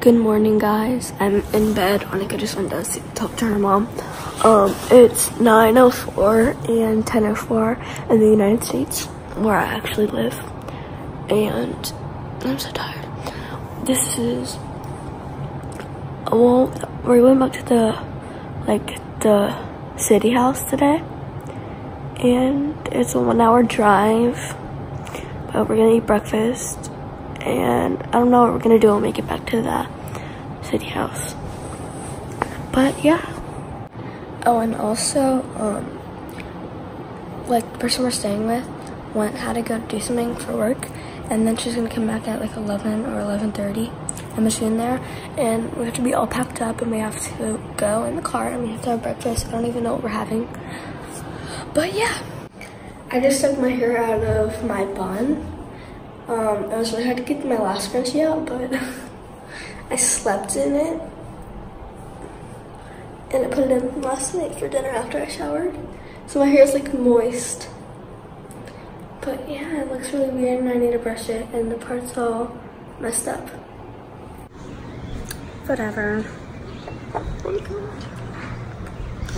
Good morning, guys. I'm in bed. Annika just went to talk to her mom. Um, it's 9.04 and 10.04 in the United States, where I actually live. And I'm so tired. This is, well, we're going back to the, like, the city house today. And it's a one hour drive, but we're gonna eat breakfast and I don't know what we're gonna do. I'll make it back to the city house. But yeah. Oh, and also, um, like the person we're staying with went had to go do something for work, and then she's gonna come back at like 11 or 11:30. I'm assuming there, and we have to be all packed up, and we have to go in the car, and we have to have breakfast. I don't even know what we're having. But yeah, I just took my hair out of my bun um, I was really hard to get my last scrunchie out, but I slept in it. And I put it in last night for dinner after I showered. So my hair is like moist. But yeah, it looks really weird and I need to brush it and the part's all messed up. Whatever. I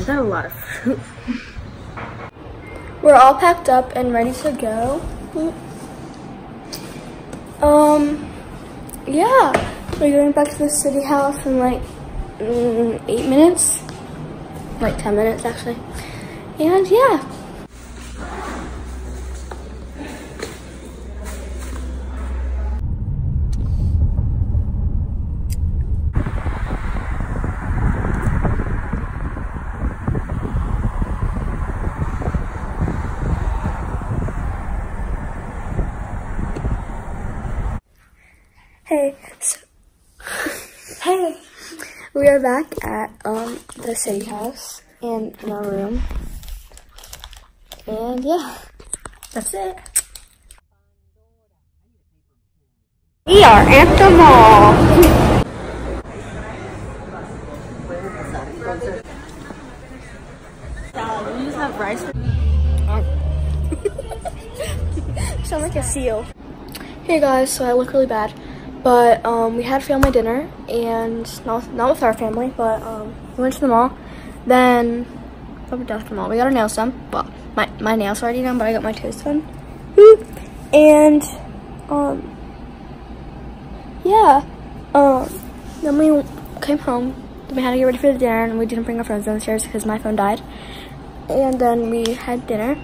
got a lot of fruit. We're all packed up and ready to go. Um, yeah, we're going back to the city house in like mm, eight minutes, like 10 minutes actually. And yeah. Hey, so, hey, we are back at um the city house and in our room, and yeah, that's it. We are at the mall. You just have rice. Sound like a seal. Hey guys, so I look really bad. But um, we had family dinner, and not, not with our family, but um, we went to the mall. Then, we done at the mall? We got our nails done. Well, my, my nails are already done, but I got my toes done. And, um, yeah. Um, then we came home. Then we had to get ready for the dinner, and we didn't bring our phones downstairs because my phone died. And then we had dinner.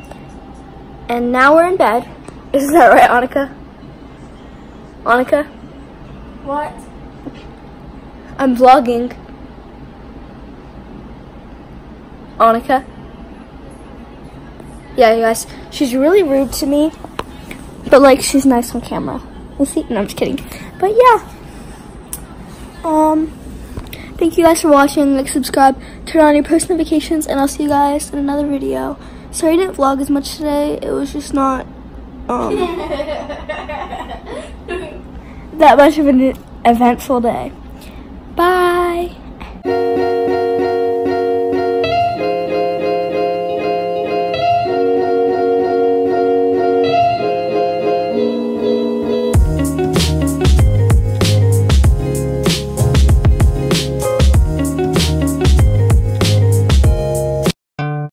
And now we're in bed. Is that right, Annika? Annika? What? I'm vlogging. Annika. Yeah, you guys. She's really rude to me. But, like, she's nice on camera. You see? No, I'm just kidding. But, yeah. Um, thank you guys for watching. Like, subscribe, turn on your post notifications, and I'll see you guys in another video. Sorry I didn't vlog as much today. It was just not, um... that much of an eventful day. Bye.